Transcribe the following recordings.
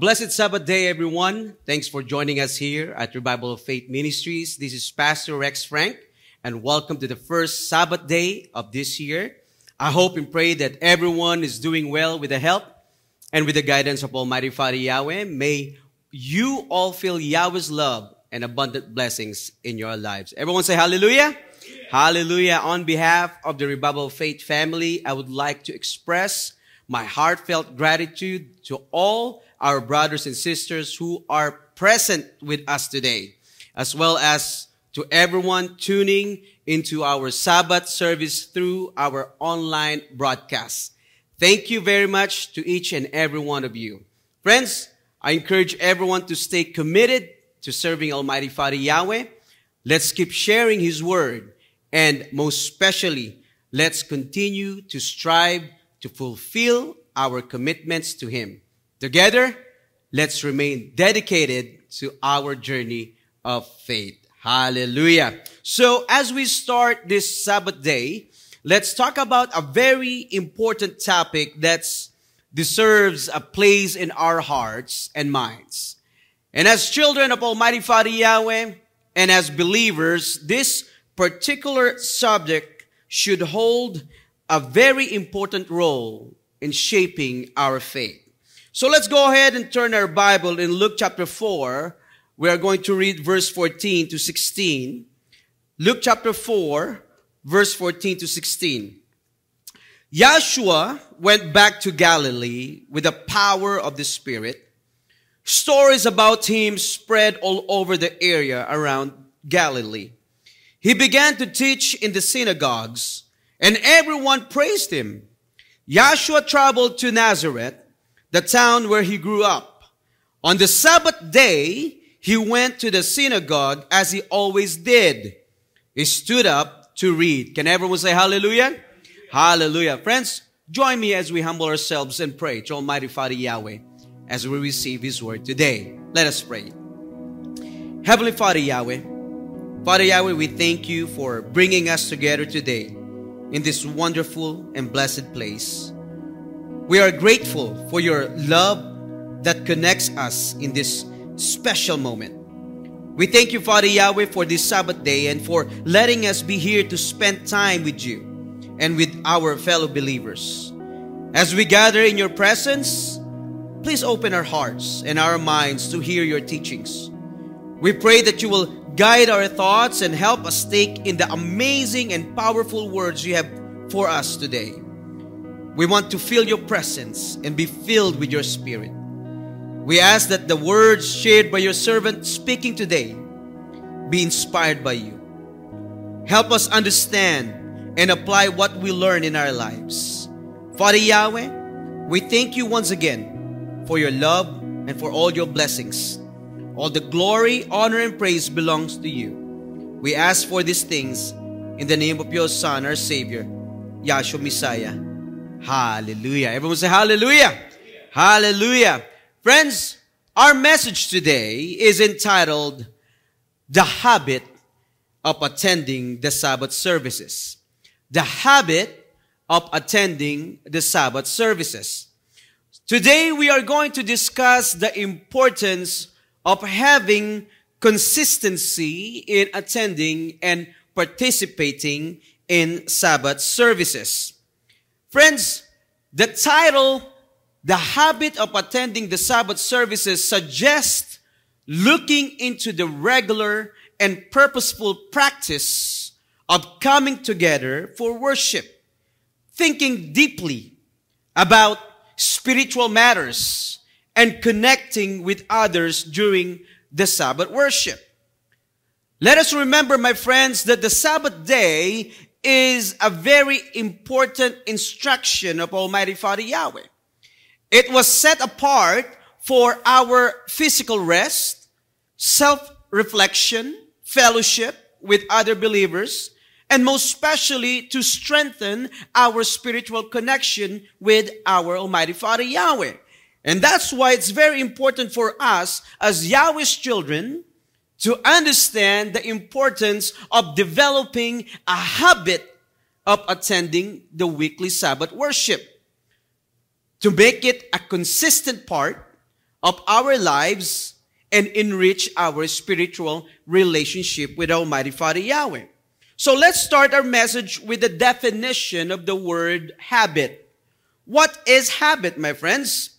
Blessed Sabbath day, everyone. Thanks for joining us here at Revival of Faith Ministries. This is Pastor Rex Frank, and welcome to the first Sabbath day of this year. I hope and pray that everyone is doing well with the help and with the guidance of Almighty Father Yahweh. May you all feel Yahweh's love and abundant blessings in your lives. Everyone say hallelujah. Hallelujah. On behalf of the Revival of Faith family, I would like to express my heartfelt gratitude to all our brothers and sisters who are present with us today, as well as to everyone tuning into our Sabbath service through our online broadcast. Thank you very much to each and every one of you. Friends, I encourage everyone to stay committed to serving Almighty Father Yahweh. Let's keep sharing His Word. And most especially, let's continue to strive to fulfill our commitments to Him. Together, let's remain dedicated to our journey of faith. Hallelujah. So as we start this Sabbath day, let's talk about a very important topic that deserves a place in our hearts and minds. And as children of Almighty Father Yahweh, and as believers, this particular subject should hold a very important role in shaping our faith. So let's go ahead and turn our Bible in Luke chapter 4. We are going to read verse 14 to 16. Luke chapter 4, verse 14 to 16. Yahshua went back to Galilee with the power of the Spirit. Stories about him spread all over the area around Galilee. He began to teach in the synagogues and everyone praised him. Yahshua traveled to Nazareth the town where he grew up. On the Sabbath day, he went to the synagogue as he always did. He stood up to read. Can everyone say hallelujah? Hallelujah. Friends, join me as we humble ourselves and pray to Almighty Father Yahweh as we receive His word today. Let us pray. Heavenly Father Yahweh, Father Yahweh, we thank you for bringing us together today in this wonderful and blessed place. We are grateful for your love that connects us in this special moment. We thank you, Father Yahweh, for this Sabbath day and for letting us be here to spend time with you and with our fellow believers. As we gather in your presence, please open our hearts and our minds to hear your teachings. We pray that you will guide our thoughts and help us take in the amazing and powerful words you have for us today. We want to feel your presence and be filled with your spirit. We ask that the words shared by your servant speaking today be inspired by you. Help us understand and apply what we learn in our lives. Father Yahweh, we thank you once again for your love and for all your blessings. All the glory, honor, and praise belongs to you. We ask for these things in the name of your Son, our Savior, Yahshua Messiah. Hallelujah. Everyone say hallelujah. Hallelujah. Friends, our message today is entitled The Habit of Attending the Sabbath Services. The habit of attending the Sabbath services. Today we are going to discuss the importance of having consistency in attending and participating in Sabbath services. Friends, the title, The Habit of Attending the Sabbath Services suggests looking into the regular and purposeful practice of coming together for worship, thinking deeply about spiritual matters, and connecting with others during the Sabbath worship. Let us remember, my friends, that the Sabbath day is a very important instruction of Almighty Father Yahweh. It was set apart for our physical rest, self-reflection, fellowship with other believers, and most especially to strengthen our spiritual connection with our Almighty Father Yahweh. And that's why it's very important for us as Yahweh's children to understand the importance of developing a habit of attending the weekly Sabbath worship. To make it a consistent part of our lives and enrich our spiritual relationship with Almighty Father Yahweh. So let's start our message with the definition of the word habit. What is habit, my friends?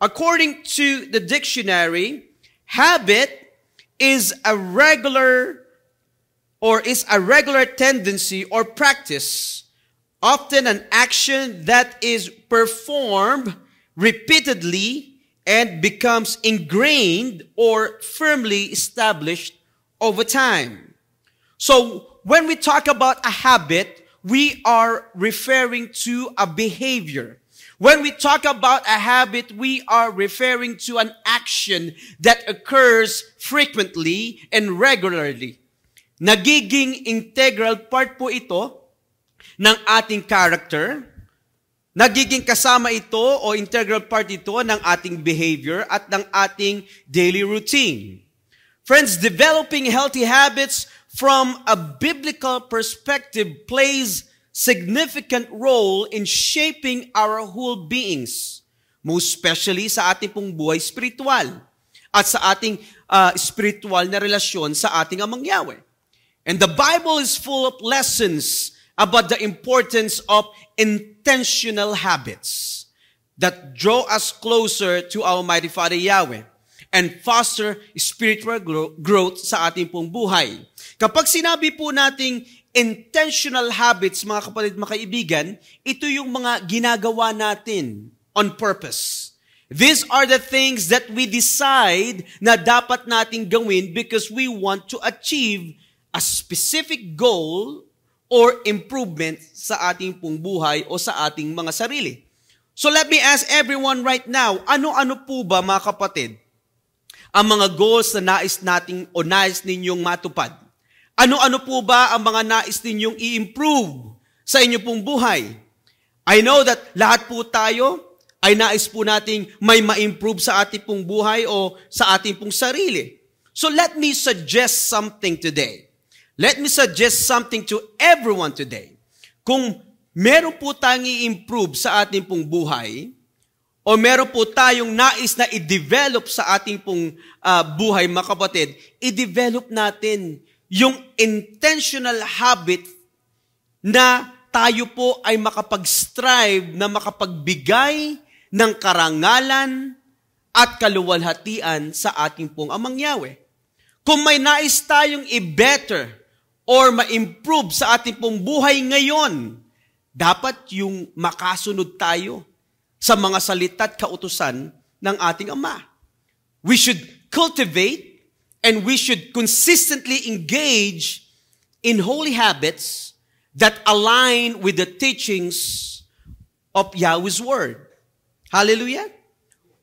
According to the dictionary, habit is a regular or is a regular tendency or practice, often an action that is performed repeatedly and becomes ingrained or firmly established over time. So when we talk about a habit, we are referring to a behavior. When we talk about a habit, we are referring to an action that occurs frequently and regularly. Nagiging integral part po ito ng ating character. Nagiging kasama ito o integral part ito ng ating behavior at ng ating daily routine. Friends, developing healthy habits from a biblical perspective plays significant role in shaping our whole beings, most especially sa ating pong buhay spiritual at sa ating uh, spiritual na relasyon sa ating amang Yahweh. And the Bible is full of lessons about the importance of intentional habits that draw us closer to Almighty Father Yahweh and foster spiritual growth sa ating pong buhay. Kapag sinabi po nating intentional habits, mga kapatid, mga kaibigan, ito yung mga ginagawa natin on purpose. These are the things that we decide na dapat nating gawin because we want to achieve a specific goal or improvement sa ating pong buhay o sa ating mga sarili. So let me ask everyone right now, ano-ano po ba mga kapatid ang mga goals na nais nating o nais ninyong matupad? Ano-ano po ba ang mga nais ninyong i-improve sa inyo pong buhay? I know that lahat po tayo ay nais po nating may ma-improve sa ating pong buhay o sa ating pong sarili. So let me suggest something today. Let me suggest something to everyone today. Kung meron po tayong i-improve sa ating pong buhay, o meron po tayong nais na i-develop sa ating pong uh, buhay, mga kapatid, i-develop natin yung intentional habit na tayo po ay makapag-strive na makapagbigay ng karangalan at kaluwalhatian sa ating pong amang Yahweh. Kung may nais tayong i-better or ma-improve sa ating pong buhay ngayon, dapat yung makasunod tayo sa mga salita at kautusan ng ating Ama. We should cultivate and we should consistently engage in holy habits that align with the teachings of Yahweh's Word. Hallelujah!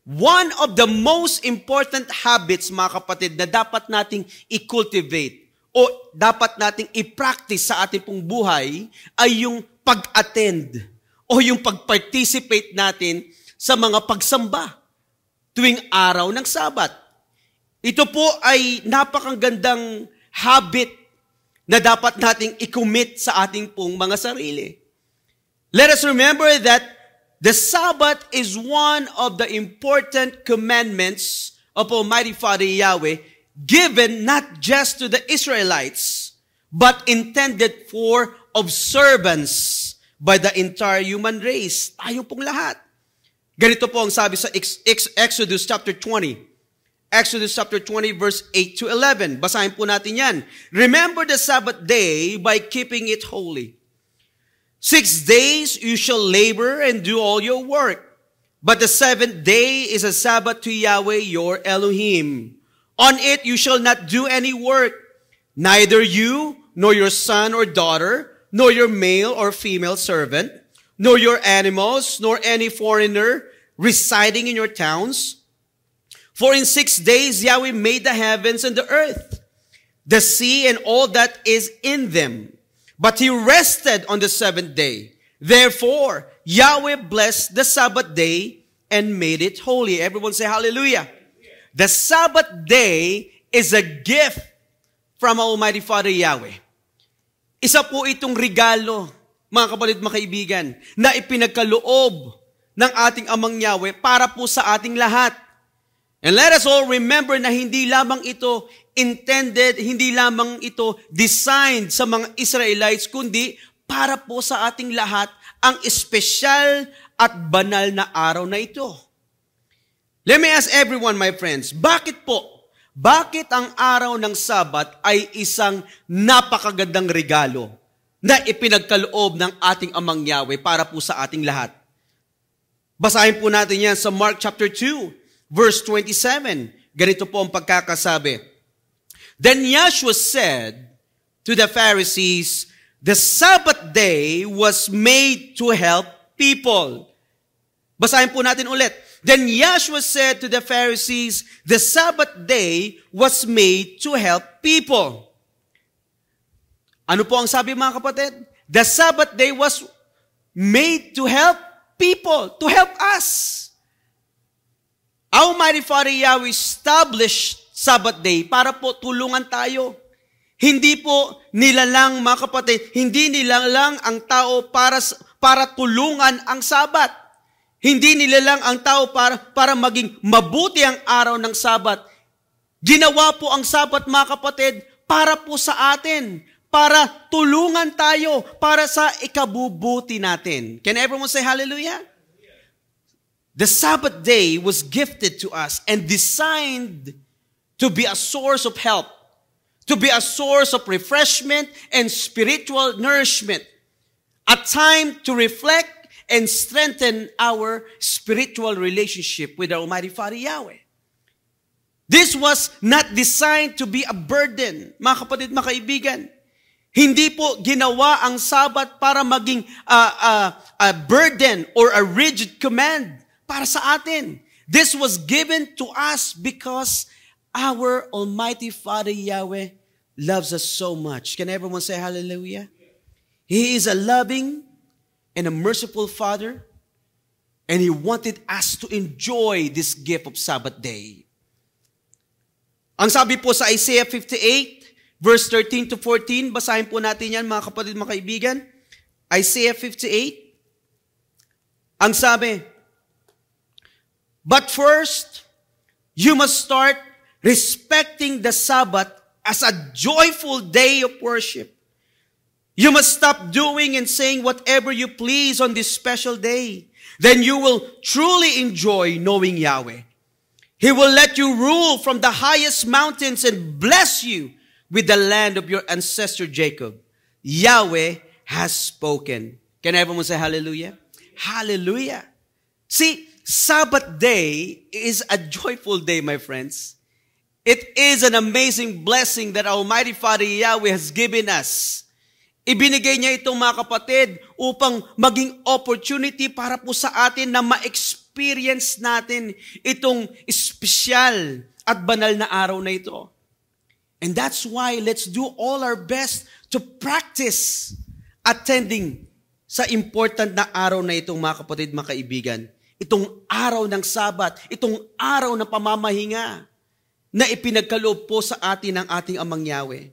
One of the most important habits, mga kapatid, na dapat nating i-cultivate o dapat nating i-practice sa ating pong buhay ay yung pag-attend o yung pag-participate natin sa mga pagsamba tuwing araw ng Sabat. Ito po ay napakagandang habit na dapat nating i-commit sa ating pong mga sarili. Let us remember that the Sabbath is one of the important commandments of Almighty Father Yahweh given not just to the Israelites, but intended for observance by the entire human race. Tayo pong lahat. Ganito po ang sabi sa Exodus chapter 20. Exodus chapter 20 verse 8 to 11. Basahin po natin yan. Remember the Sabbath day by keeping it holy. Six days you shall labor and do all your work. But the seventh day is a Sabbath to Yahweh your Elohim. On it you shall not do any work, neither you, nor your son or daughter, nor your male or female servant, nor your animals, nor any foreigner residing in your towns. For in six days Yahweh made the heavens and the earth, the sea and all that is in them. But he rested on the seventh day. Therefore, Yahweh blessed the Sabbath day and made it holy. Everyone say hallelujah. The Sabbath day is a gift from Almighty Father Yahweh. Isa po itong regalo, mga kapatid, mga kaibigan, na ipinagkaloob ng ating Amang Yahweh para po sa ating lahat. And let us all remember na hindi lamang ito intended, hindi lamang ito designed sa mga Israelites, kundi para po sa ating lahat ang espesyal at banal na araw na ito. Let me ask everyone, my friends, bakit po? Bakit ang araw ng Sabat ay isang napakagandang regalo na ipinagkaloob ng ating Amang Yahweh para po sa ating lahat? Basahin po natin yan sa Mark chapter 2, verse 27. Ganito po ang pagkakasabi. Then Yahshua said to the Pharisees, The Sabbath day was made to help people. Basahin po natin ulit. Then Yahshua said to the Pharisees, The Sabbath day was made to help people. Ano po ang sabi mga kapatid? The Sabbath day was made to help people, to help us. Almighty Father Yahweh established Sabbath day para po tulungan tayo. Hindi po nila lang, mga kapatid, hindi nila lang ang tao para, para tulungan ang Sabat. Hindi nila lang ang tao para, para maging mabuti ang araw ng Sabat. Ginawa po ang Sabat, mga kapatid, para po sa atin. Para tulungan tayo, para sa ikabubuti natin. Can everyone say hallelujah? The Sabbath day was gifted to us and designed to be a source of help, to be a source of refreshment and spiritual nourishment, a time to reflect and strengthen our spiritual relationship with our Almighty Father Yahweh. This was not designed to be a burden, mga kapatid, mga kaibigan. Hindi po ginawa ang Sabat para maging uh, uh, a burden or a rigid command para sa atin. This was given to us because our Almighty Father Yahweh loves us so much. Can everyone say hallelujah? He is a loving and a merciful Father, and He wanted us to enjoy this gift of Sabbath day. Ang sabi po sa Isaiah 58, verse 13 to 14, basahin po natin yan mga kapatid, mga kaibigan. Isaiah 58, ang sabi, But first, you must start respecting the Sabbath as a joyful day of worship. You must stop doing and saying whatever you please on this special day. Then you will truly enjoy knowing Yahweh. He will let you rule from the highest mountains and bless you with the land of your ancestor Jacob. Yahweh has spoken. Can everyone say hallelujah? Hallelujah. See, Sabbath day is a joyful day, my friends. It is an amazing blessing that Almighty Father Yahweh has given us. Ibinigay niya itong mga kapatid upang maging opportunity para po sa atin na ma-experience natin itong espesyal at banal na araw na ito. And that's why let's do all our best to practice attending sa important na araw na itong mga kapatid, mga kaibigan itong araw ng Sabat, itong araw ng pamamahinga na ipinagkaloob po sa atin ng ating Amang Yahweh.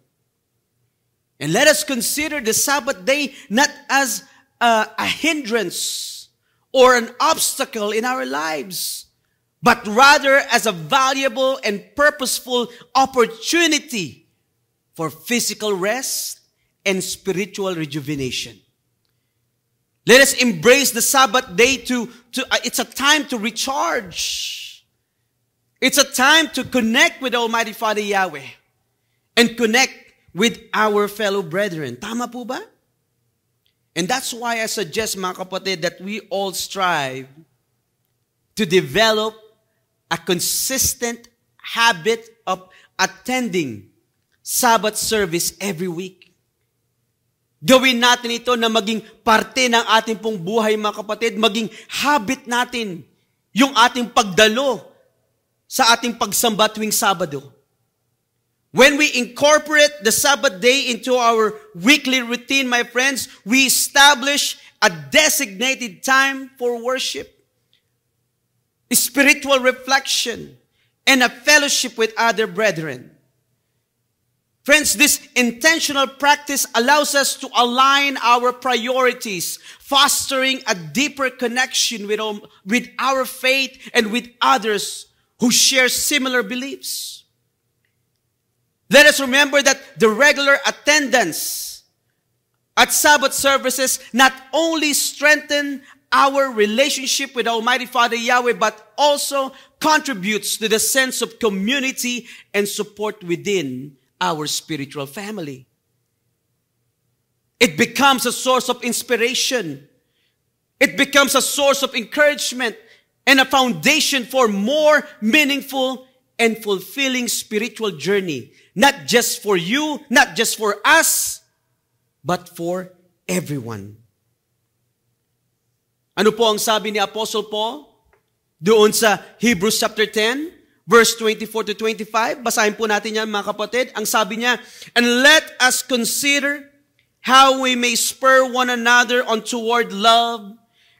And let us consider the Sabbath day not as a, a hindrance or an obstacle in our lives, but rather as a valuable and purposeful opportunity for physical rest and spiritual rejuvenation. Let us embrace the Sabbath day to, to uh, it's a time to recharge. It's a time to connect with Almighty Father Yahweh and connect with our fellow brethren. Tama po ba? And that's why I suggest mga kapatid that we all strive to develop a consistent habit of attending Sabbath service every week. Gawin natin ito na maging parte ng ating pong buhay mga kapatid, maging habit natin yung ating pagdalo sa ating pagsamba tuwing Sabado. When we incorporate the Sabbath day into our weekly routine, my friends, we establish a designated time for worship, spiritual reflection, and a fellowship with other brethren. Friends, this intentional practice allows us to align our priorities, fostering a deeper connection with, with our faith and with others who share similar beliefs. Let us remember that the regular attendance at Sabbath services not only strengthen our relationship with Almighty Father Yahweh, but also contributes to the sense of community and support within our spiritual family. It becomes a source of inspiration. It becomes a source of encouragement and a foundation for more meaningful and fulfilling spiritual journey. Not just for you, not just for us, but for everyone. Ano po ang sabi ni Apostle Paul? Doon sa Hebrews chapter 10, verse 24 to 25. Basahin po natin yan mga kapatid. Ang sabi niya, And let us consider how we may spur one another on toward love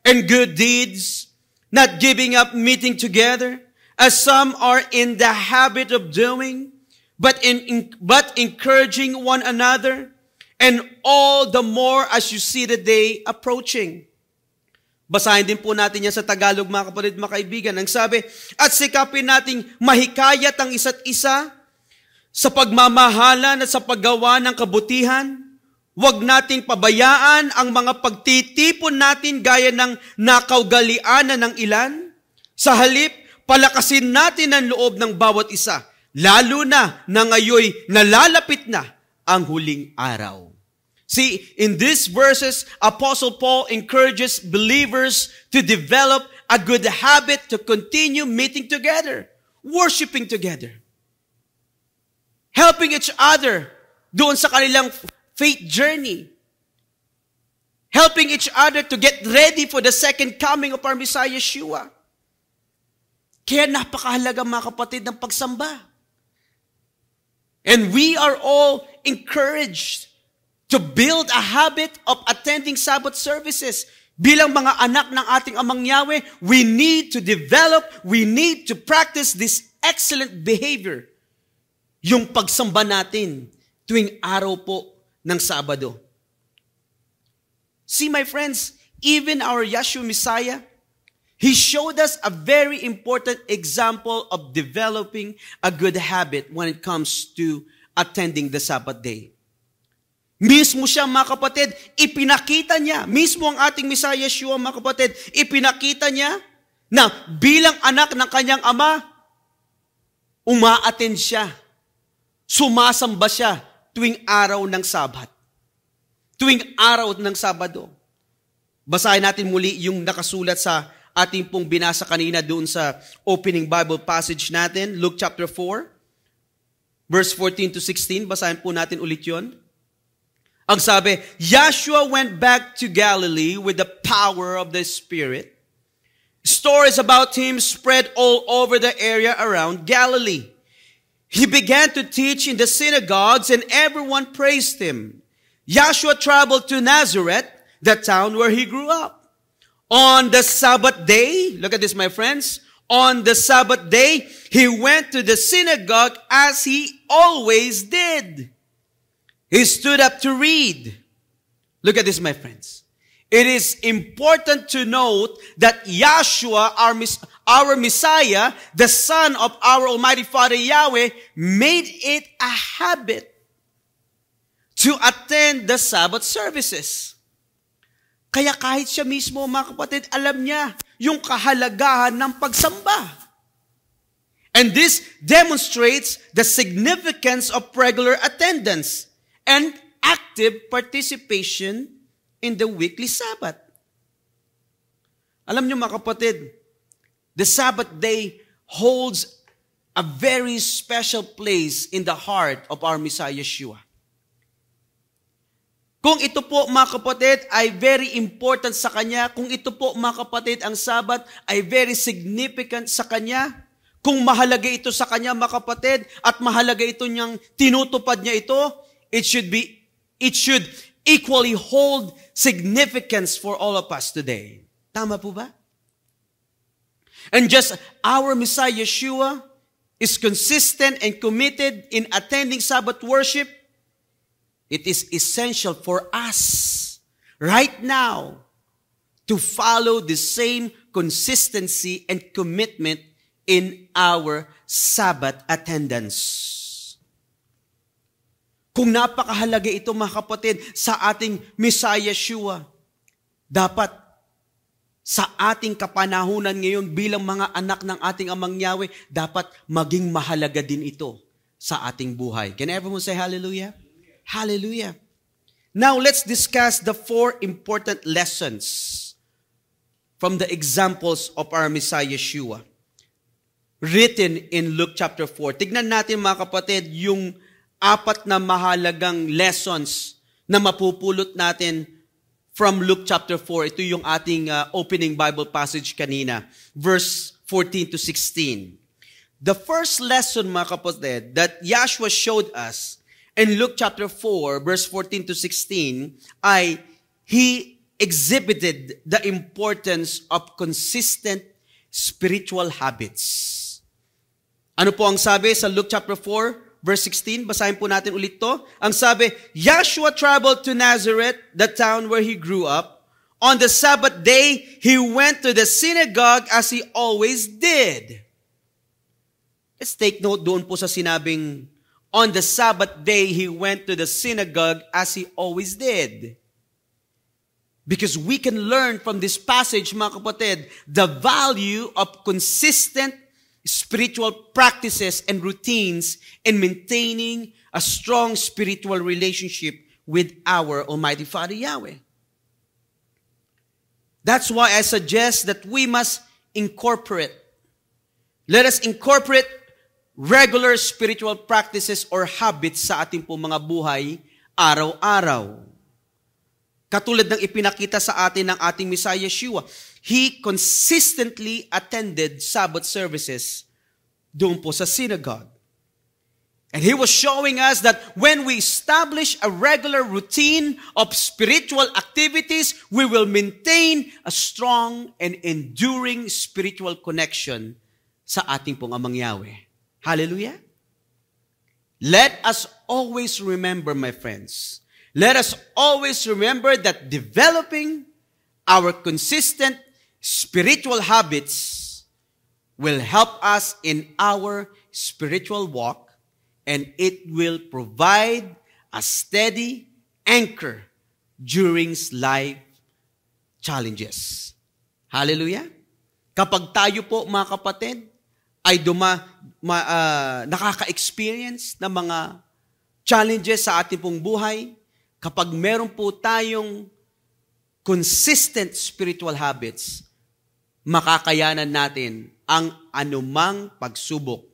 and good deeds, not giving up meeting together, as some are in the habit of doing, but in, in but encouraging one another, and all the more as you see the day approaching. Basahin din po natin yan sa Tagalog mga kapatid, mga kaibigan. Ang sabi, at sikapin nating mahikayat ang isa't isa sa pagmamahalan at sa paggawa ng kabutihan, Huwag nating pabayaan ang mga pagtitipon natin gaya ng nakaugalianan ng ilan. Sa halip, palakasin natin ang loob ng bawat isa, lalo na na ngayoy nalalapit na ang huling araw. See, in these verses, Apostle Paul encourages believers to develop a good habit to continue meeting together, worshiping together, helping each other doon sa kanilang faith journey. Helping each other to get ready for the second coming of our Messiah Yeshua. Kaya napakahalaga mga kapatid ng pagsamba. And we are all encouraged to build a habit of attending Sabbath services. Bilang mga anak ng ating Amang Yahweh, we need to develop, we need to practice this excellent behavior. Yung pagsamba natin tuwing araw po ng Sabado. See, my friends, even our Yeshua Messiah, He showed us a very important example of developing a good habit when it comes to attending the Sabbath day. Mismo siya, mga kapatid, ipinakita niya, mismo ang ating Messiah Yeshua, mga kapatid, ipinakita niya na bilang anak ng kanyang ama, umaattend siya, sumasamba siya tuwing araw ng Sabat. Tuwing araw ng Sabado. Basahin natin muli yung nakasulat sa ating pong binasa kanina doon sa opening Bible passage natin, Luke chapter 4, verse 14 to 16. Basahin po natin ulit yon. Ang sabi, Joshua went back to Galilee with the power of the Spirit. Stories about him spread all over the area around Galilee. He began to teach in the synagogues and everyone praised him. Joshua traveled to Nazareth, the town where he grew up. On the Sabbath day, look at this, my friends. On the Sabbath day, he went to the synagogue as he always did. He stood up to read. Look at this, my friends. It is important to note that Yahshua, our, our Messiah, the Son of our Almighty Father Yahweh, made it a habit to attend the Sabbath services. Kaya kahit siya mismo, mga kapatid, alam niya yung kahalagahan ng pagsamba. And this demonstrates the significance of regular attendance and active participation in the weekly Sabbath. Alam niyo mga kapatid, the Sabbath day holds a very special place in the heart of our Messiah Yeshua. Kung ito po mga kapatid ay very important sa Kanya, kung ito po mga kapatid ang Sabat ay very significant sa Kanya, kung mahalaga ito sa Kanya mga kapatid at mahalaga ito niyang tinutupad niya ito, it should be, it should equally hold significance for all of us today. Tama po ba? And just our Messiah Yeshua is consistent and committed in attending Sabbath worship It is essential for us right now to follow the same consistency and commitment in our Sabbath attendance. Kung napakahalaga ito mga kapatid sa ating Messiah Yeshua, dapat sa ating kapanahunan ngayon bilang mga anak ng ating amang Yahweh, dapat maging mahalaga din ito sa ating buhay. Can everyone say hallelujah? Hallelujah. Now let's discuss the four important lessons from the examples of our Messiah Yeshua written in Luke chapter 4. Tignan natin mga kapatid yung apat na mahalagang lessons na mapupulot natin from Luke chapter 4. Ito yung ating uh, opening Bible passage kanina, verse 14 to 16. The first lesson, mga kapatid, that Yahshua showed us in Luke chapter 4, verse 14 to 16, ay He exhibited the importance of consistent spiritual habits. Ano po ang sabi sa Luke chapter 4, verse 16, basahin po natin ulit to. Ang sabi, Joshua traveled to Nazareth, the town where he grew up. On the Sabbath day, he went to the synagogue as he always did. Let's take note doon po sa sinabing, on the Sabbath day, he went to the synagogue as he always did. Because we can learn from this passage, mga kapatid, the value of consistent spiritual practices and routines in maintaining a strong spiritual relationship with our Almighty Father Yahweh. That's why I suggest that we must incorporate, let us incorporate regular spiritual practices or habits sa ating po mga buhay araw-araw. Katulad ng ipinakita sa atin ng ating Messiah Yeshua, he consistently attended Sabbath services doon po sa synagogue. And he was showing us that when we establish a regular routine of spiritual activities, we will maintain a strong and enduring spiritual connection sa ating pong Amang Yahweh. Hallelujah! Let us always remember, my friends, let us always remember that developing our consistent spiritual habits will help us in our spiritual walk and it will provide a steady anchor during life challenges. Hallelujah! Kapag tayo po, mga kapatid, ay duma, ma, uh, nakaka-experience ng mga challenges sa ating pong buhay, kapag meron po tayong consistent spiritual habits, makakayanan natin ang anumang pagsubok,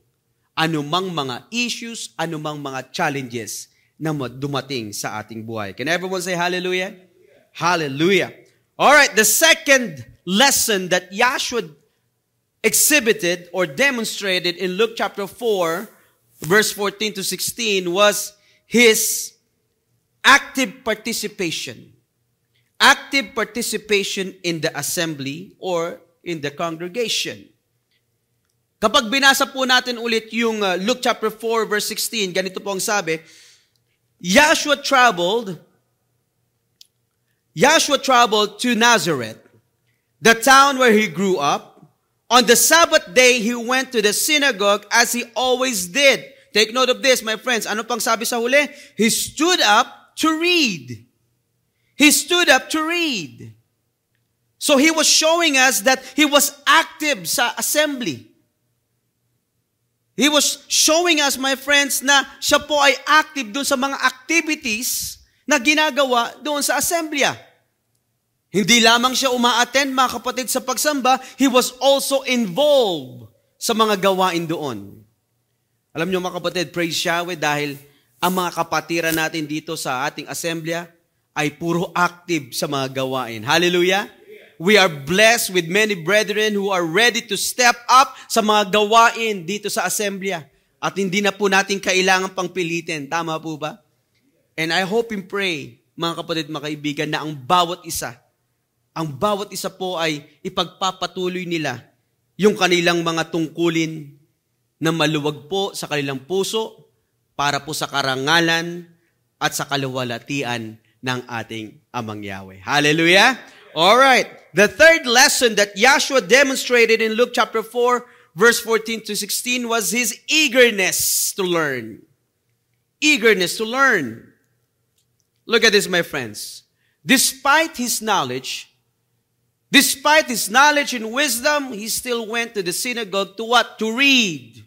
anumang mga issues, anumang mga challenges na dumating sa ating buhay. Can everyone say hallelujah? Hallelujah. All right, the second lesson that Yahshua exhibited or demonstrated in Luke chapter 4, verse 14 to 16 was his active participation. Active participation in the assembly or in the congregation. Kapag binasa po natin ulit yung uh, Luke chapter 4 verse 16, ganito po ang sabi, Joshua traveled Joshua traveled to Nazareth, the town where he grew up. On the Sabbath day, he went to the synagogue as he always did. Take note of this, my friends. Ano pang sabi sa huli? He stood up to read. He stood up to read. So he was showing us that he was active sa assembly. He was showing us, my friends, na siya po ay active doon sa mga activities na ginagawa doon sa assembly. Hindi lamang siya uma-attend, mga kapatid, sa pagsamba, he was also involved sa mga gawain doon. Alam niyo mga kapatid, praise Yahweh dahil ang mga kapatiran natin dito sa ating assembly ay puro active sa mga gawain. Hallelujah! We are blessed with many brethren who are ready to step up sa mga gawain dito sa assembly. At hindi na po natin kailangan pang pilitin. Tama po ba? And I hope and pray, mga kapatid, mga kaibigan, na ang bawat isa, ang bawat isa po ay ipagpapatuloy nila yung kanilang mga tungkulin na maluwag po sa kanilang puso para po sa karangalan at sa kaluwalatian ng ating Amang Yahweh. Hallelujah! All right. The third lesson that Yahshua demonstrated in Luke chapter 4 verse 14 to 16 was his eagerness to learn. Eagerness to learn. Look at this, my friends. Despite his knowledge, despite his knowledge and wisdom, he still went to the synagogue to what? To read.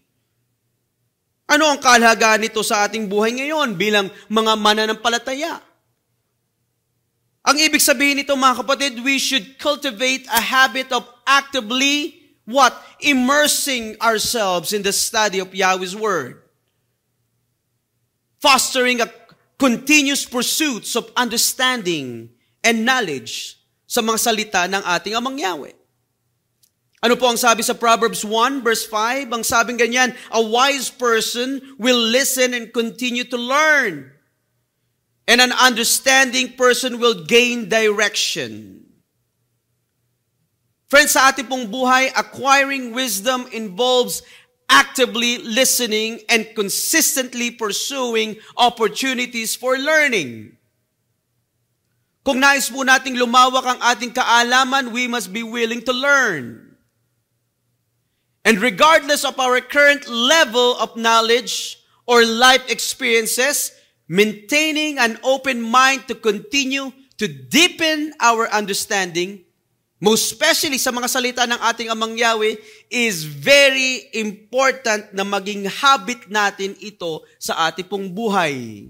Ano ang kahalagaan nito sa ating buhay ngayon bilang mga mananampalataya? Ang ibig sabihin nito mga kapatid, we should cultivate a habit of actively what? Immersing ourselves in the study of Yahweh's Word. Fostering a continuous pursuits of understanding and knowledge sa mga salita ng ating amang Yahweh. Ano po ang sabi sa Proverbs 1 verse 5? Ang sabing ganyan, a wise person will listen and continue to learn. And an understanding person will gain direction. Friends, sa ating pong buhay, acquiring wisdom involves actively listening and consistently pursuing opportunities for learning. Kung nais po nating lumawak ang ating kaalaman, we must be willing to learn. And regardless of our current level of knowledge or life experiences, maintaining an open mind to continue to deepen our understanding, most especially sa mga salita ng ating Amang Yahweh, is very important na maging habit natin ito sa ating pong buhay.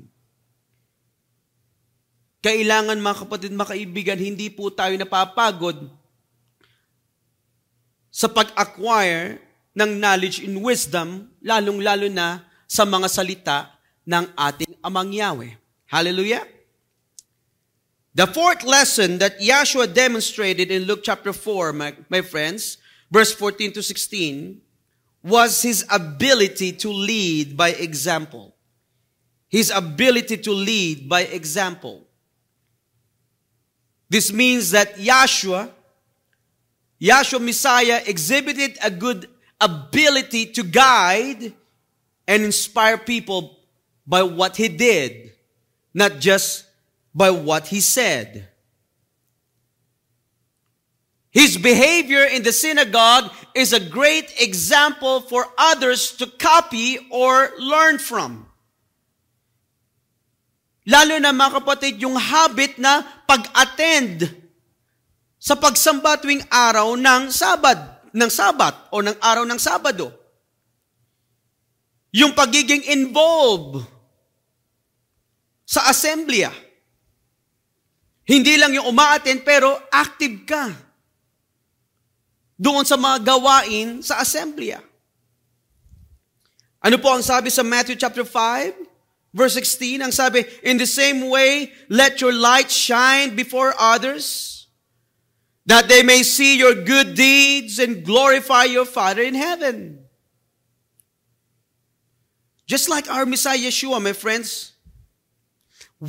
Kailangan mga kapatid, mga kaibigan, hindi po tayo napapagod sa pag-acquire ng knowledge and wisdom, lalong-lalo na sa mga salita ng ating Amang Yahweh. Hallelujah! The fourth lesson that Yahshua demonstrated in Luke chapter 4, my, my friends, verse 14 to 16, was his ability to lead by example. His ability to lead by example. This means that Yahshua, Yahshua Messiah exhibited a good ability to guide and inspire people by what he did, not just by what he said. His behavior in the synagogue is a great example for others to copy or learn from. Lalo na mga kapatid, yung habit na pag-attend sa pagsamba tuwing araw ng Sabad, ng Sabat o ng araw ng Sabado. Yung pagiging involved sa assembly. Hindi lang yung umaattend pero active ka doon sa mga gawain sa assembly. Ano po ang sabi sa Matthew chapter 5? Verse 16, ang sabi, In the same way, let your light shine before others, that they may see your good deeds and glorify your Father in heaven. Just like our Messiah Yeshua, my friends,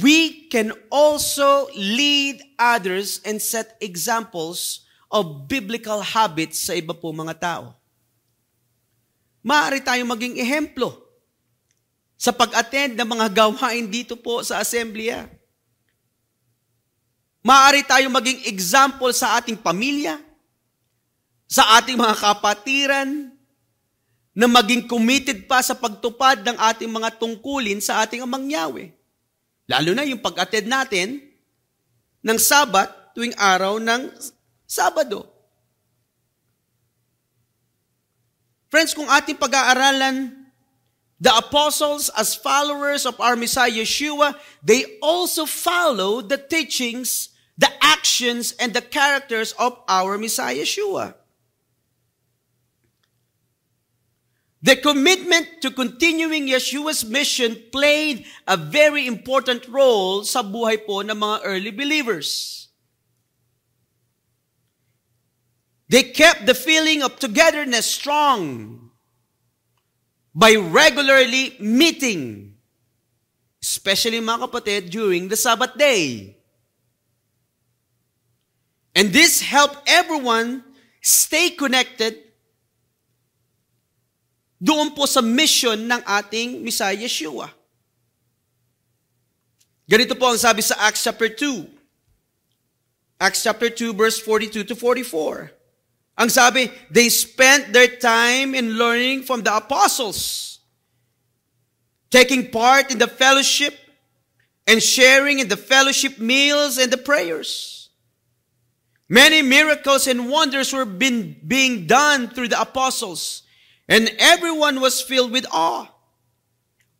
we can also lead others and set examples of biblical habits sa iba po mga tao. Maaari tayong maging ehemplo sa pag-attend ng mga gawain dito po sa assembly. Maaari tayong maging example sa ating pamilya, sa ating mga kapatiran, na maging committed pa sa pagtupad ng ating mga tungkulin sa ating amang Yahweh. Lalo na yung pag-attend natin ng Sabat tuwing araw ng Sabado. Friends, kung ating pag-aaralan The apostles, as followers of our Messiah Yeshua, they also follow the teachings, the actions, and the characters of our Messiah Yeshua. The commitment to continuing Yeshua's mission played a very important role sa buhay po ng mga early believers. They kept the feeling of togetherness strong by regularly meeting, especially mga kapatid, during the Sabbath day. And this helped everyone stay connected doon po sa mission ng ating Messiah Yeshua. Ganito po ang sabi sa Acts chapter 2. Acts chapter 2 verse 42 to 44. Ang sabi, they spent their time in learning from the apostles, taking part in the fellowship and sharing in the fellowship meals and the prayers. Many miracles and wonders were been, being done through the apostles, and everyone was filled with awe.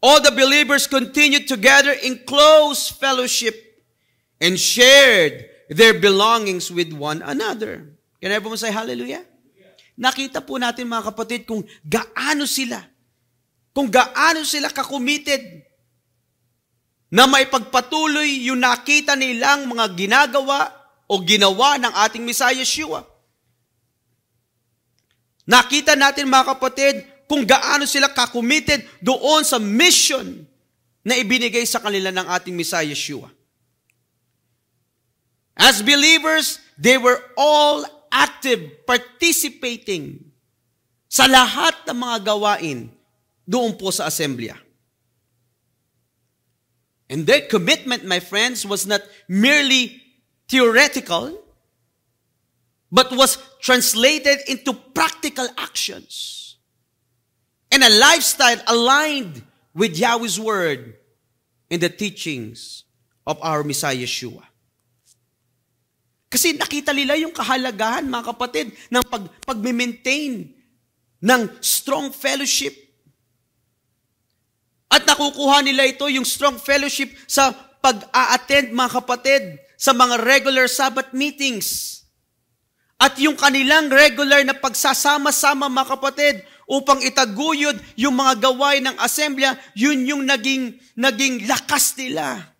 All the believers continued together in close fellowship and shared their belongings with one another. Can everyone say hallelujah? Nakita po natin mga kapatid kung gaano sila, kung gaano sila kakumited na may pagpatuloy yung nakita nilang mga ginagawa o ginawa ng ating Messiah Yeshua. Nakita natin mga kapatid kung gaano sila kakumited doon sa mission na ibinigay sa kanila ng ating Messiah Yeshua. As believers, they were all active, participating sa lahat ng mga gawain doon po sa assembly. And their commitment, my friends, was not merely theoretical, but was translated into practical actions and a lifestyle aligned with Yahweh's word and the teachings of our Messiah Yeshua. Kasi nakita nila yung kahalagahan, mga kapatid, ng pag, pag-maintain ng strong fellowship at nakukuha nila ito, yung strong fellowship sa pag-a-attend, mga kapatid, sa mga regular Sabbath meetings. At yung kanilang regular na pagsasama-sama, mga kapatid, upang itaguyod yung mga gawain ng asembly, yun yung naging, naging lakas nila.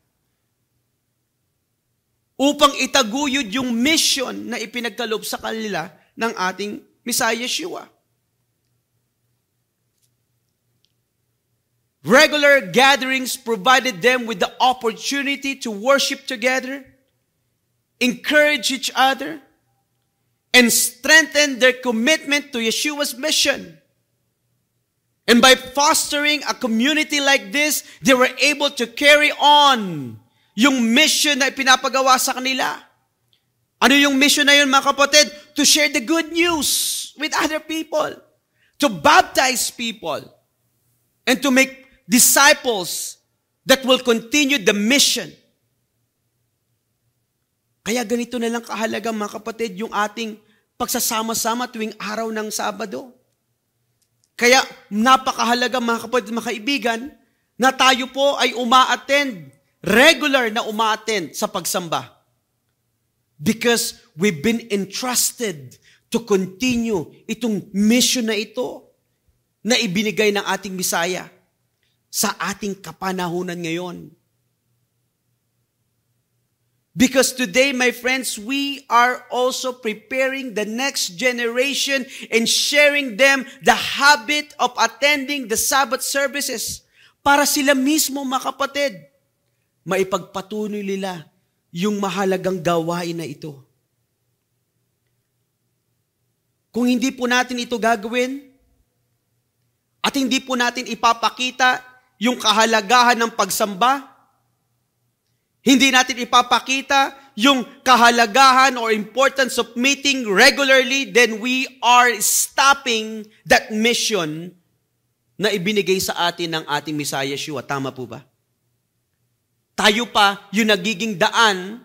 Upang itaguyod yung mission na ipinagkalob sa kanila ng ating Messiah Yeshua. Regular gatherings provided them with the opportunity to worship together, encourage each other, and strengthen their commitment to Yeshua's mission. And by fostering a community like this, they were able to carry on yung mission na ipinapagawa sa kanila. Ano yung mission na yun, mga kapatid? To share the good news with other people. To baptize people. And to make disciples that will continue the mission. Kaya ganito na lang kahalaga mga kapatid yung ating pagsasama-sama tuwing araw ng Sabado. Kaya napakahalaga mga kapatid, mga kaibigan, na tayo po ay uma-attend, regular na uma-attend sa pagsamba. Because we've been entrusted to continue itong mission na ito na ibinigay ng ating Bisaya sa ating kapanahunan ngayon. Because today, my friends, we are also preparing the next generation and sharing them the habit of attending the Sabbath services para sila mismo, mga kapatid, maipagpatuloy nila yung mahalagang gawain na ito. Kung hindi po natin ito gagawin, at hindi po natin ipapakita yung kahalagahan ng pagsamba. Hindi natin ipapakita yung kahalagahan or importance of meeting regularly, then we are stopping that mission na ibinigay sa atin ng ating Messiah Yeshua. Tama po ba? Tayo pa yung nagiging daan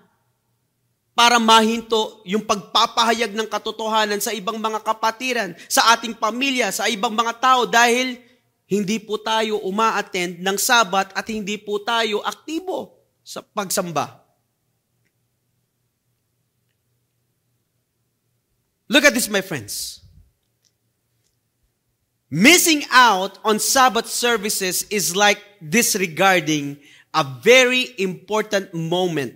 para mahinto yung pagpapahayag ng katotohanan sa ibang mga kapatiran, sa ating pamilya, sa ibang mga tao dahil hindi po tayo uma-attend ng sabat at hindi po tayo aktibo sa pagsamba. Look at this, my friends. Missing out on Sabbath services is like disregarding a very important moment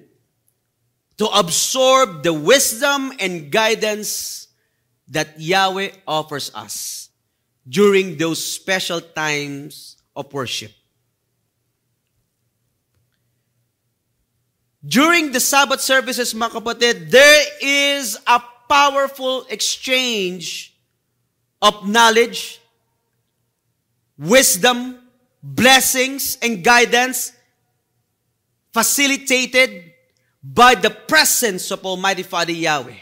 to absorb the wisdom and guidance that Yahweh offers us during those special times of worship. During the Sabbath services, mga kapatid, there is a powerful exchange of knowledge, wisdom, blessings, and guidance facilitated by the presence of Almighty Father Yahweh.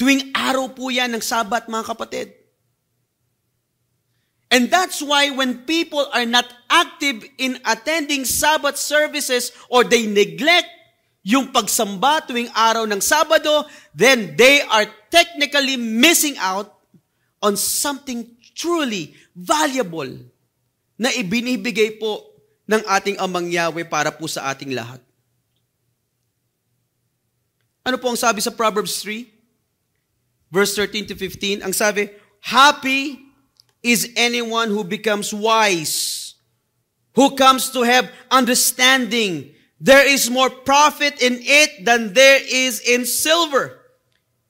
Tuwing araw po yan ng Sabat, mga kapatid. And that's why when people are not active in attending Sabbath services or they neglect yung pagsamba tuwing araw ng Sabado, then they are technically missing out on something truly valuable na ibinibigay po ng ating Amang Yahweh para po sa ating lahat. Ano po ang sabi sa Proverbs 3? verse 13 to 15, ang sabi, Happy is anyone who becomes wise, who comes to have understanding. There is more profit in it than there is in silver.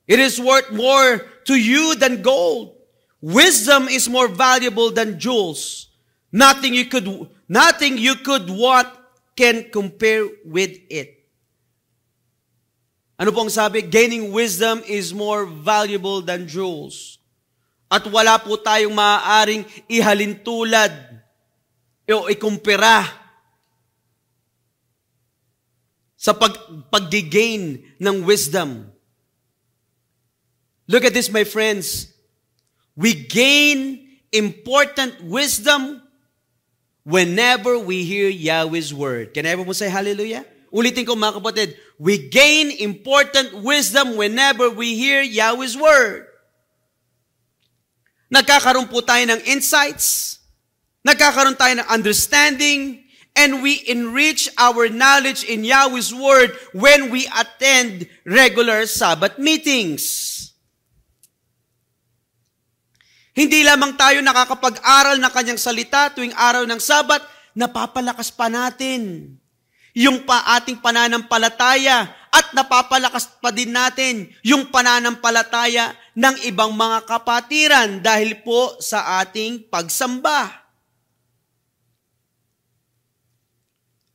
It is worth more to you than gold. Wisdom is more valuable than jewels. Nothing you could, nothing you could want can compare with it. Ano pong sabi? Gaining wisdom is more valuable than jewels. At wala po tayong maaaring ihalintulad o ikumpira sa pag, pag-gain ng wisdom. Look at this, my friends. We gain important wisdom whenever we hear Yahweh's word. Can everyone say hallelujah? Ulitin ko mga kapatid, we gain important wisdom whenever we hear Yahweh's word. Nagkakaroon po tayo ng insights, nagkakaroon tayo ng understanding, and we enrich our knowledge in Yahweh's word when we attend regular Sabbath meetings. Hindi lamang tayo nakakapag-aral ng kanyang salita tuwing araw ng Sabat, napapalakas pa natin yung pa ating pananampalataya at napapalakas pa din natin yung pananampalataya ng ibang mga kapatiran dahil po sa ating pagsamba.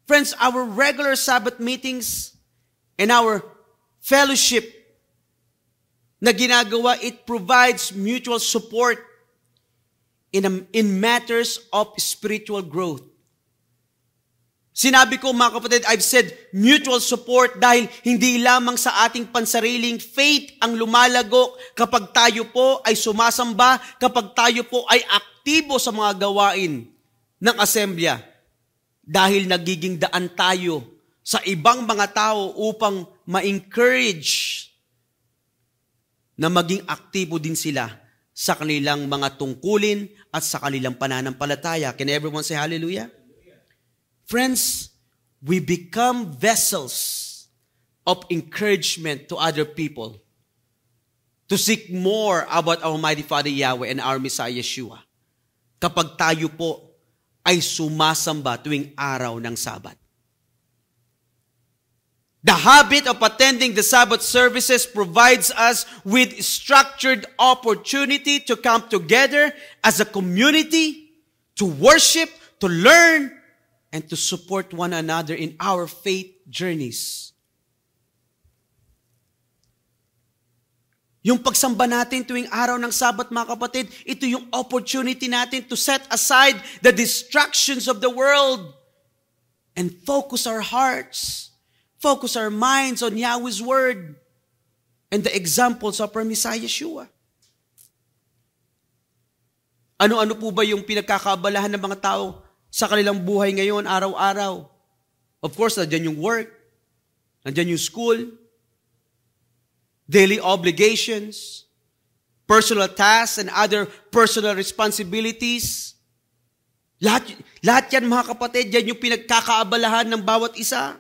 Friends, our regular Sabbath meetings and our fellowship na ginagawa, it provides mutual support in, a, in matters of spiritual growth. Sinabi ko mga kapatid, I've said mutual support dahil hindi lamang sa ating pansariling faith ang lumalago kapag tayo po ay sumasamba, kapag tayo po ay aktibo sa mga gawain ng asembleya. Dahil nagiging daan tayo sa ibang mga tao upang ma-encourage na maging aktibo din sila sa kanilang mga tungkulin at sa kanilang pananampalataya. Can everyone say hallelujah? Friends, we become vessels of encouragement to other people to seek more about our mighty Father Yahweh and our Messiah Yeshua. Kapag tayo po ay sumasamba tuwing araw ng Sabat. The habit of attending the Sabbath services provides us with structured opportunity to come together as a community, to worship, to learn, and to support one another in our faith journeys. Yung pagsamba natin tuwing araw ng Sabat, mga kapatid, ito yung opportunity natin to set aside the distractions of the world and focus our hearts, focus our minds on Yahweh's Word and the examples of our Messiah Yeshua. Ano-ano po ba yung pinagkakaabalahan ng mga tao sa kanilang buhay ngayon, araw-araw. Of course, nandiyan yung work, nandiyan yung school, daily obligations, personal tasks, and other personal responsibilities. Lahat, lahat yan mga kapatid, yan yung pinagkakaabalahan ng bawat isa.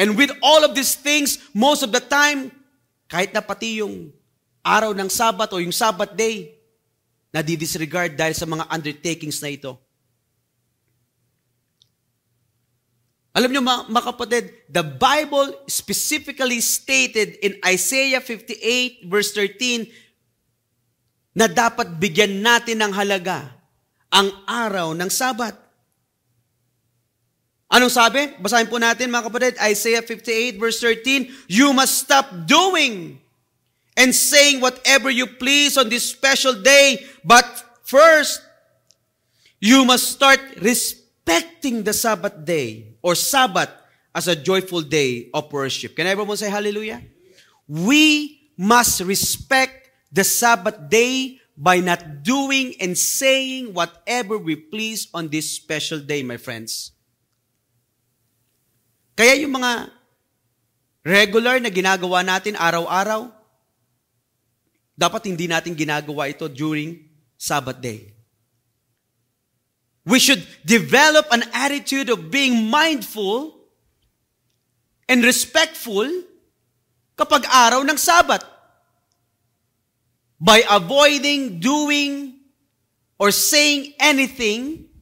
And with all of these things, most of the time, kahit na pati yung araw ng Sabat o yung Sabbath day, nadidisregard dahil sa mga undertakings na ito. Alam nyo mga kapatid, the Bible specifically stated in Isaiah 58 verse 13 na dapat bigyan natin ng halaga ang araw ng Sabat. Anong sabi? Basahin po natin mga kapatid, Isaiah 58 verse 13, You must stop doing and saying whatever you please on this special day, but first, you must start respecting the Sabbath day or Sabbath as a joyful day of worship. Can everyone say hallelujah? We must respect the Sabbath day by not doing and saying whatever we please on this special day, my friends. Kaya yung mga regular na ginagawa natin araw-araw, dapat hindi natin ginagawa ito during Sabbath day. We should develop an attitude of being mindful and respectful kapag araw ng Sabat by avoiding doing or saying anything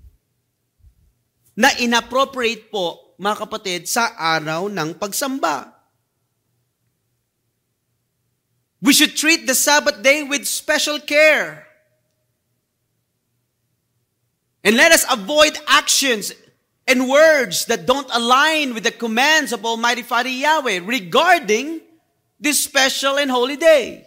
na inappropriate po, mga kapatid, sa araw ng pagsamba. We should treat the Sabbath day with special care. And let us avoid actions and words that don't align with the commands of Almighty Father Yahweh regarding this special and holy day.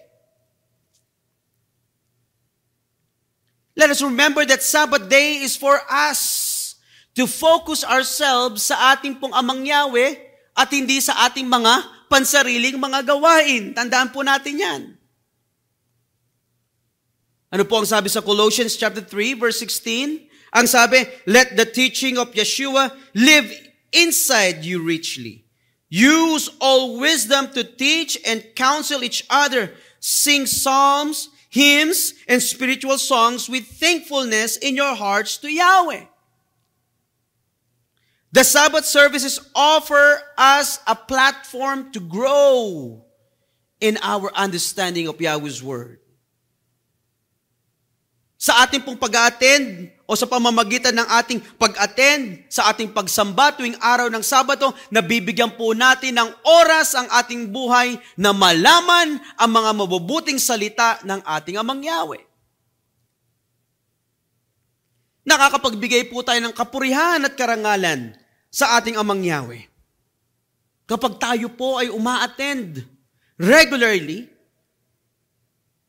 Let us remember that Sabbath day is for us to focus ourselves sa ating pong amang Yahweh at hindi sa ating mga pansariling mga gawain. Tandaan po natin yan. Ano po ang sabi sa Colossians chapter 3 verse 16? Ang sabi, let the teaching of Yeshua live inside you richly. Use all wisdom to teach and counsel each other. Sing psalms, hymns, and spiritual songs with thankfulness in your hearts to Yahweh. The Sabbath services offer us a platform to grow in our understanding of Yahweh's Word. Sa ating pong pag-attend o sa pamamagitan ng ating pag-attend sa ating pagsamba tuwing araw ng Sabato, nabibigyan po natin ng oras ang ating buhay na malaman ang mga mabubuting salita ng ating Amang Yahweh. Nakakapagbigay po tayo ng kapurihan at karangalan sa ating Amang Yahweh. Kapag tayo po ay uma-attend regularly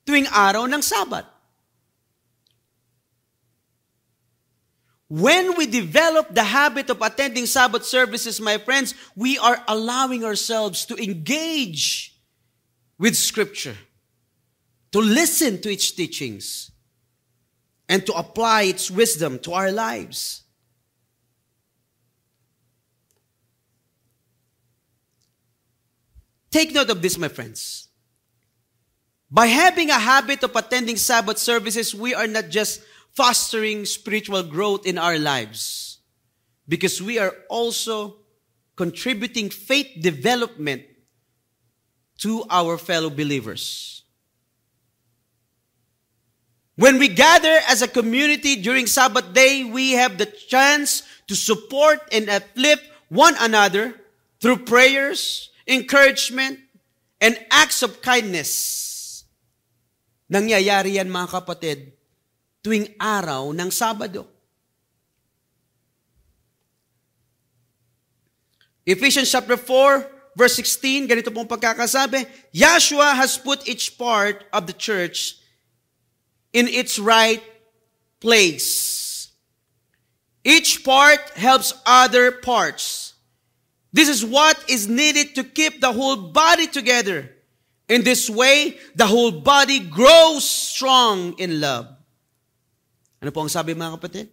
tuwing araw ng Sabat. When we develop the habit of attending Sabbath services, my friends, we are allowing ourselves to engage with Scripture, to listen to its teachings, and to apply its wisdom to our lives. Take note of this, my friends. By having a habit of attending Sabbath services, we are not just fostering spiritual growth in our lives because we are also contributing faith development to our fellow believers. When we gather as a community during Sabbath day, we have the chance to support and uplift one another through prayers, encouragement, and acts of kindness. Nangyayari yan mga kapatid tuwing araw ng Sabado. Ephesians chapter 4, verse 16, ganito pong pagkakasabi, Yahshua has put each part of the church in its right place. Each part helps other parts. This is what is needed to keep the whole body together. In this way, the whole body grows strong in love. Ano po ang sabi mga kapatid?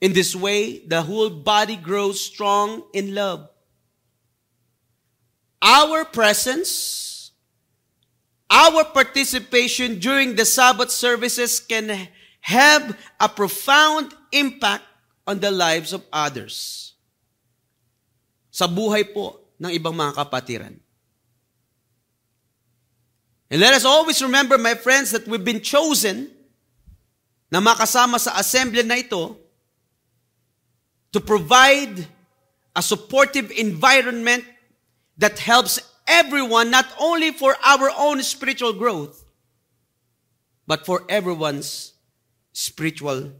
In this way, the whole body grows strong in love. Our presence, our participation during the Sabbath services can have a profound impact on the lives of others. Sa buhay po ng ibang mga kapatiran. And let us always remember, my friends, that we've been chosen na makasama sa assembly na ito to provide a supportive environment that helps everyone not only for our own spiritual growth but for everyone's spiritual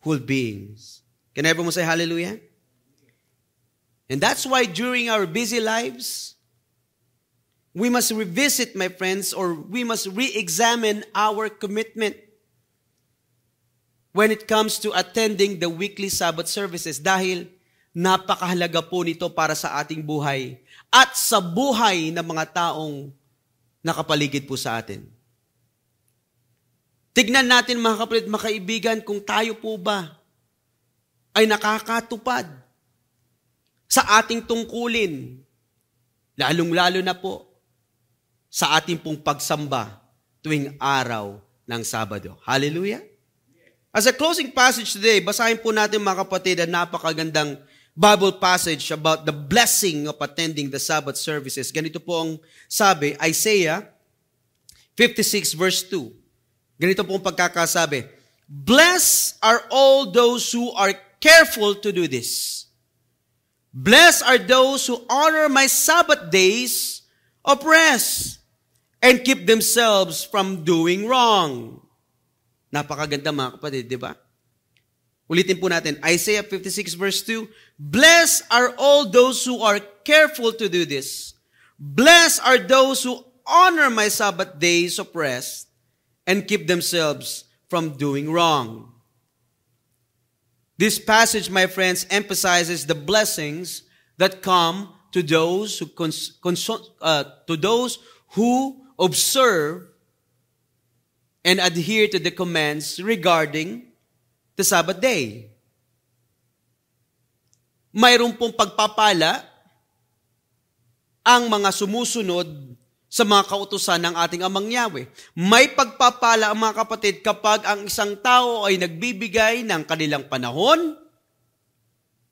whole beings. Can everyone say hallelujah? And that's why during our busy lives, we must revisit, my friends, or we must re-examine our commitment when it comes to attending the weekly Sabbath services dahil napakahalaga po nito para sa ating buhay at sa buhay ng mga taong nakapaligid po sa atin. Tignan natin mga kapatid, mga kaibigan, kung tayo po ba ay nakakatupad sa ating tungkulin, lalong-lalo na po sa ating pong pagsamba tuwing araw ng Sabado. Hallelujah! As a closing passage today, basahin po natin mga kapatid ang napakagandang Bible passage about the blessing of attending the Sabbath services. Ganito po ang sabi, Isaiah 56 verse 2. Ganito po ang pagkakasabi, Blessed are all those who are careful to do this. Blessed are those who honor my Sabbath days of rest and keep themselves from doing wrong. Napakaganda mga kapatid, di ba? Ulitin po natin, Isaiah 56 verse 2, Blessed are all those who are careful to do this. Blessed are those who honor my Sabbath days of rest and keep themselves from doing wrong. This passage, my friends, emphasizes the blessings that come to those who cons- cons- uh, to those who observe and adhere to the commands regarding the Sabbath day. Mayroon pong pagpapala ang mga sumusunod sa mga kautusan ng ating Amang Yahweh. May pagpapala ang mga kapatid kapag ang isang tao ay nagbibigay ng kanilang panahon,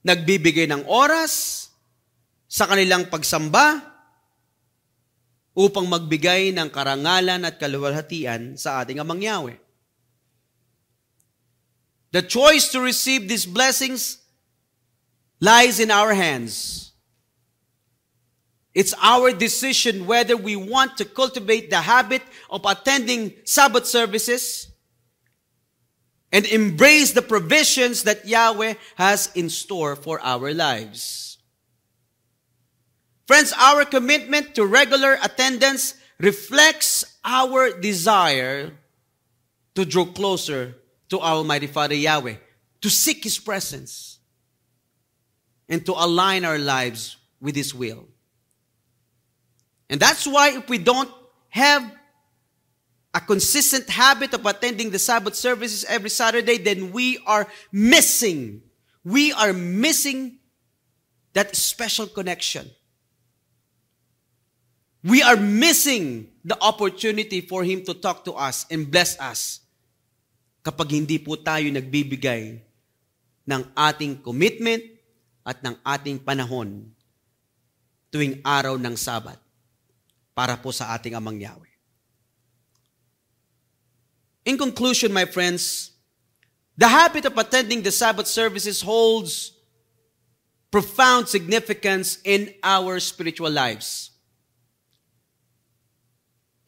nagbibigay ng oras sa kanilang pagsamba, upang magbigay ng karangalan at kaluwalhatian sa ating Amang Yahweh. The choice to receive these blessings lies in our hands. It's our decision whether we want to cultivate the habit of attending Sabbath services and embrace the provisions that Yahweh has in store for our lives. Friends, our commitment to regular attendance reflects our desire to draw closer to Almighty Father Yahweh, to seek His presence, and to align our lives with His will. And that's why if we don't have a consistent habit of attending the Sabbath services every Saturday, then we are missing, we are missing that special connection we are missing the opportunity for Him to talk to us and bless us kapag hindi po tayo nagbibigay ng ating commitment at ng ating panahon tuwing araw ng Sabat para po sa ating Amang Yahweh. In conclusion, my friends, the habit of attending the Sabbath services holds profound significance in our spiritual lives.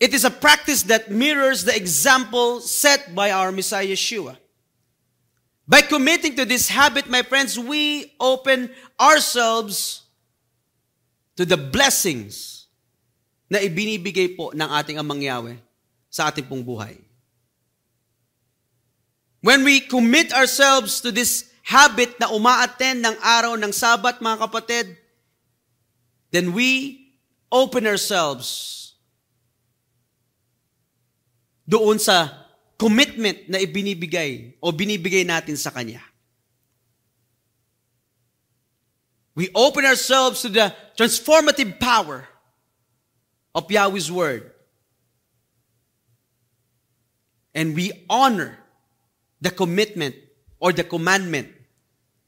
It is a practice that mirrors the example set by our Messiah Yeshua. By committing to this habit, my friends, we open ourselves to the blessings na ibinibigay po ng ating Amang Yahweh sa ating pong buhay. When we commit ourselves to this habit na umaattend ng araw ng Sabat, mga kapatid, then we open ourselves doon sa commitment na ibinibigay o binibigay natin sa Kanya. We open ourselves to the transformative power of Yahweh's Word. And we honor the commitment or the commandment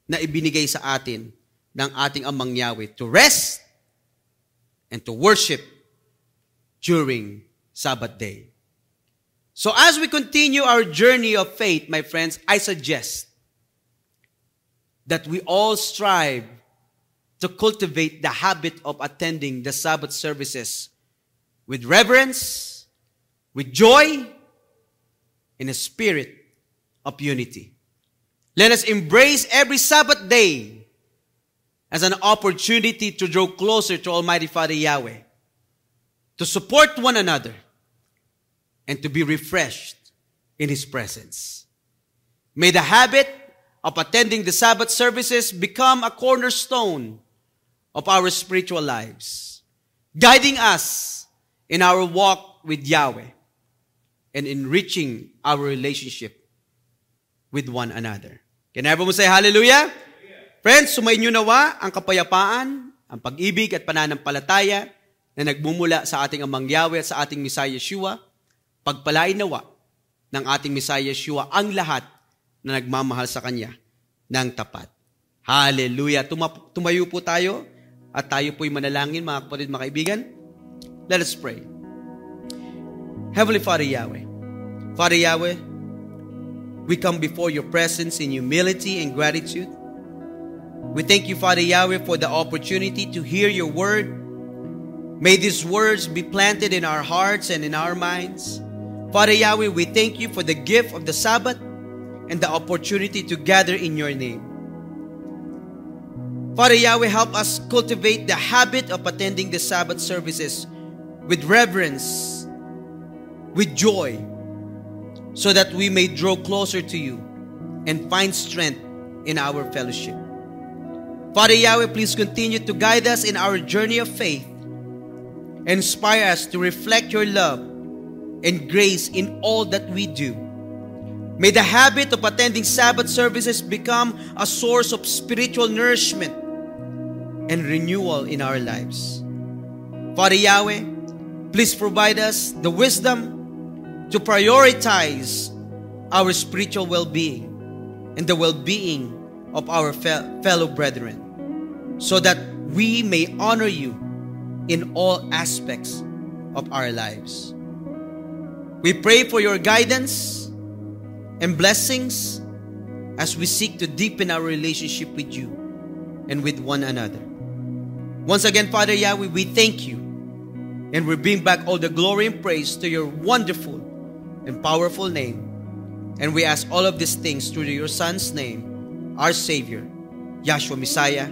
na ibinigay sa atin ng ating Amang Yahweh to rest and to worship during Sabbath day. So as we continue our journey of faith, my friends, I suggest that we all strive to cultivate the habit of attending the Sabbath services with reverence, with joy, in a spirit of unity. Let us embrace every Sabbath day as an opportunity to draw closer to Almighty Father Yahweh, to support one another, and to be refreshed in His presence. May the habit of attending the Sabbath services become a cornerstone of our spiritual lives, guiding us in our walk with Yahweh and enriching our relationship with one another. Can everyone say hallelujah? Friends, sumayin nyo nawa ang kapayapaan, ang pag-ibig at pananampalataya na nagmumula sa ating Amang Yahweh at sa ating Messiah Yeshua. Pagpalain nawa ng ating Messiah Yeshua ang lahat na nagmamahal sa Kanya ng tapat. Hallelujah! Tuma- tumayo po tayo at tayo po'y manalangin, mga kapatid, mga kaibigan. Let us pray. Heavenly Father Yahweh, Father Yahweh, we come before your presence in humility and gratitude. We thank you, Father Yahweh, for the opportunity to hear your word. May these words be planted in our hearts and in our minds. Father Yahweh, we thank you for the gift of the Sabbath and the opportunity to gather in your name. Father Yahweh, help us cultivate the habit of attending the Sabbath services with reverence, with joy, so that we may draw closer to you and find strength in our fellowship. Father Yahweh, please continue to guide us in our journey of faith. Inspire us to reflect your love and grace in all that we do. May the habit of attending Sabbath services become a source of spiritual nourishment and renewal in our lives. Father Yahweh, please provide us the wisdom to prioritize our spiritual well being and the well being of our fe- fellow brethren so that we may honor you in all aspects of our lives. We pray for your guidance and blessings as we seek to deepen our relationship with you and with one another. Once again, Father Yahweh, we thank you and we bring back all the glory and praise to your wonderful and powerful name. And we ask all of these things through your Son's name, our Savior, Yahshua Messiah.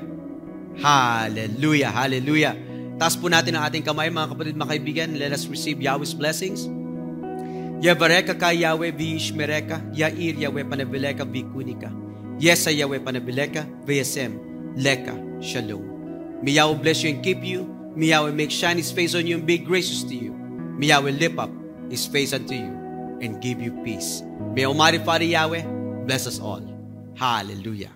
Hallelujah, hallelujah. Taas po natin ang ating kamay, mga kapatid, mga kaibigan. Let us receive Yahweh's blessings. Yavareka ka Yahweh vishmereka, Yair Yahweh panabileka vikunika. Yesa Yahweh panabileka, Vayasem, Leka, Shalom. May Yahweh bless you and keep you. May Yahweh make shine His face on you and be gracious to you. May Yahweh lift up His face unto you and give you peace. May Almighty Father Yahweh bless us all. Hallelujah.